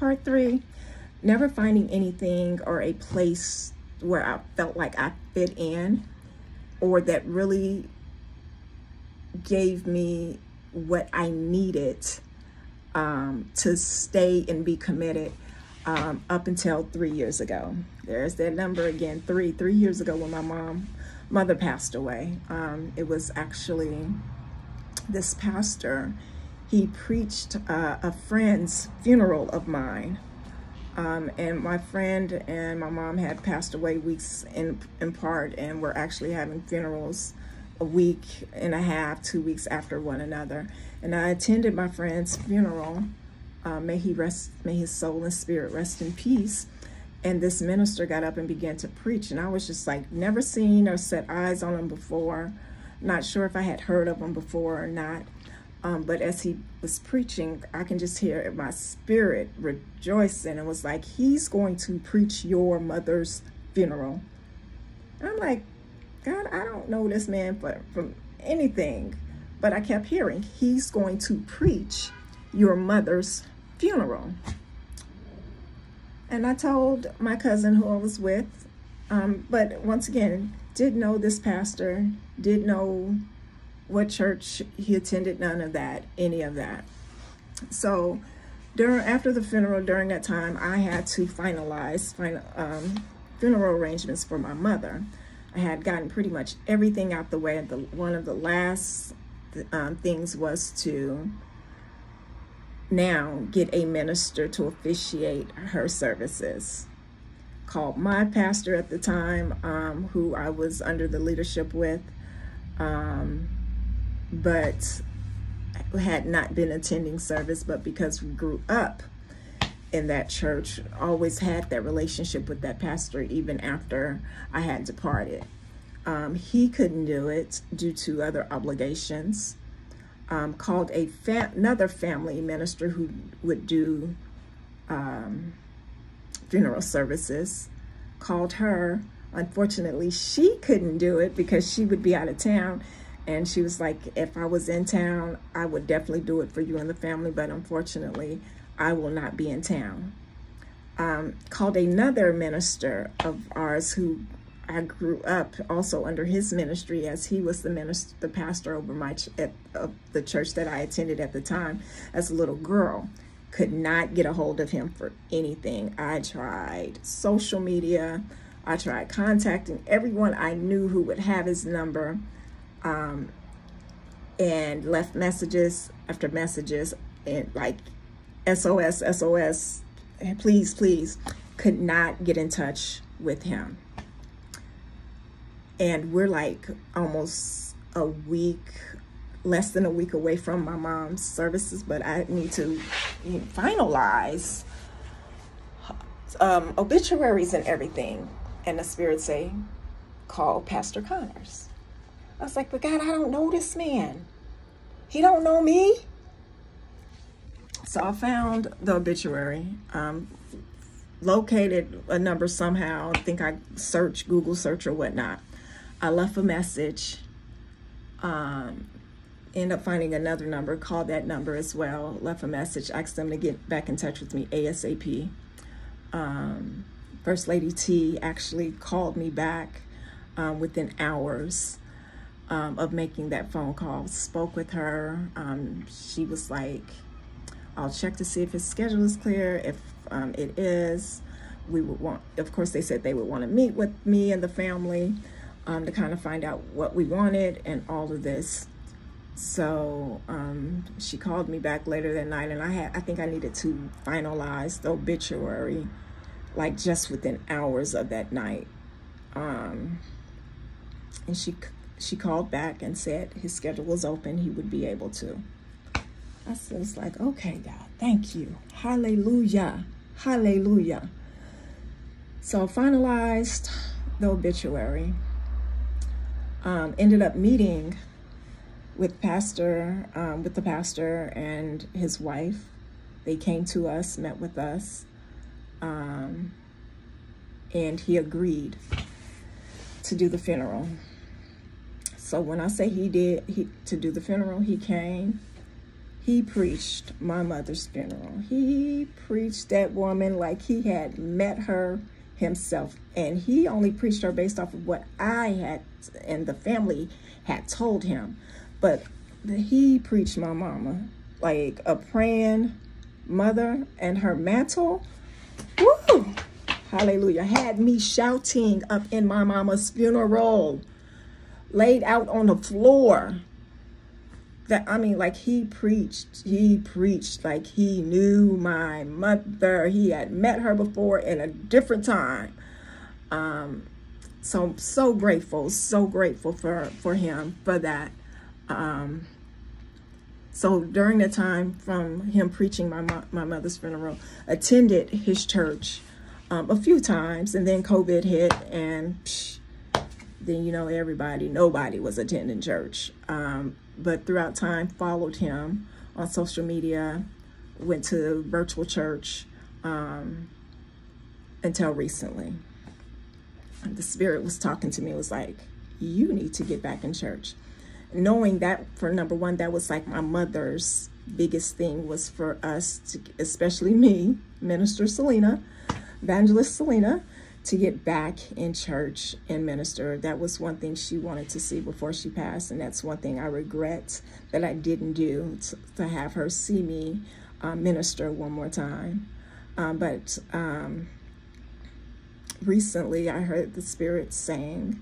Part three, never finding anything or a place where I felt like I fit in or that really gave me what I needed um, to stay and be committed um, up until three years ago. There's that number again, three, three years ago when my mom, mother passed away. Um, it was actually this pastor, he preached uh, a friend's funeral of mine. Um, and my friend and my mom had passed away weeks in, in part and were actually having funerals a week and a half, two weeks after one another. And I attended my friend's funeral. Uh, may he rest, may his soul and spirit rest in peace. And this minister got up and began to preach. And I was just like, never seen or set eyes on him before. Not sure if I had heard of him before or not. Um, but as he was preaching, I can just hear my spirit rejoicing. and was like, he's going to preach your mother's funeral. I'm like, God, I don't know this man for, from anything. But I kept hearing, he's going to preach your mother's funeral. And I told my cousin who I was with, um, but once again, did know this pastor, did know what church he attended, none of that, any of that. So during after the funeral, during that time, I had to finalize final, um, funeral arrangements for my mother. I had gotten pretty much everything out the way. The, one of the last um, things was to now get a minister to officiate her services. Called my pastor at the time, um, who I was under the leadership with, um, but had not been attending service, but because we grew up in that church, always had that relationship with that pastor even after I had departed. Um, he couldn't do it due to other obligations. Um, called a fa another family minister who would do um, funeral services. Called her. Unfortunately, she couldn't do it because she would be out of town. And she was like, if I was in town, I would definitely do it for you and the family. But unfortunately, I will not be in town. Um, called another minister of ours who I grew up also under his ministry as he was the minister, the pastor over my at the church that I attended at the time as a little girl. Could not get a hold of him for anything. I tried social media. I tried contacting everyone I knew who would have his number um, and left messages after messages and like SOS, SOS, please, please, could not get in touch with him. And we're like almost a week less than a week away from my mom's services but i need to finalize um, obituaries and everything. And the spirit say call pastor connors i was like but god i don't know this man. He don't know me. So i found the obituary um, located a number somehow. I think i searched google search or whatnot. I left a message, um, end up finding another number, called that number as well, left a message, asked them to get back in touch with me ASAP. Um, First Lady T actually called me back um, within hours um, of making that phone call, spoke with her. Um, she was like, I'll check to see if his schedule is clear. If um, it is, we would want, of course, they said they would want to meet with me and the family um, to kind of find out what we wanted and all of this. So um, she called me back later that night and I had, I think I needed to finalize the obituary like just within hours of that night. Um, and she, she called back and said his schedule was open. He would be able to. I was like, okay, God, thank you. Hallelujah. Hallelujah. So finalized the obituary um, ended up meeting with pastor, um, with the pastor and his wife. They came to us, met with us, um, and he agreed to do the funeral. So when I say he did he to do the funeral, he came. he preached my mother's funeral. He preached that woman like he had met her himself. And he only preached her based off of what I had and the family had told him. But he preached my mama like a praying mother and her mantle. Woo! Hallelujah. Had me shouting up in my mama's funeral, laid out on the floor that I mean, like he preached, he preached like he knew my mother. He had met her before in a different time. Um, so so grateful, so grateful for for him for that. Um, so during the time from him preaching my my mother's funeral, attended his church um, a few times, and then COVID hit, and psh, then you know everybody, nobody was attending church. Um, but throughout time followed him on social media, went to virtual church um, until recently. And the Spirit was talking to me, was like, you need to get back in church. Knowing that, for number one, that was like my mother's biggest thing was for us, to, especially me, Minister Selena, Evangelist Selena, to get back in church and minister. That was one thing she wanted to see before she passed, and that's one thing I regret that I didn't do to, to have her see me uh, minister one more time. Um, but um, recently, I heard the Spirit saying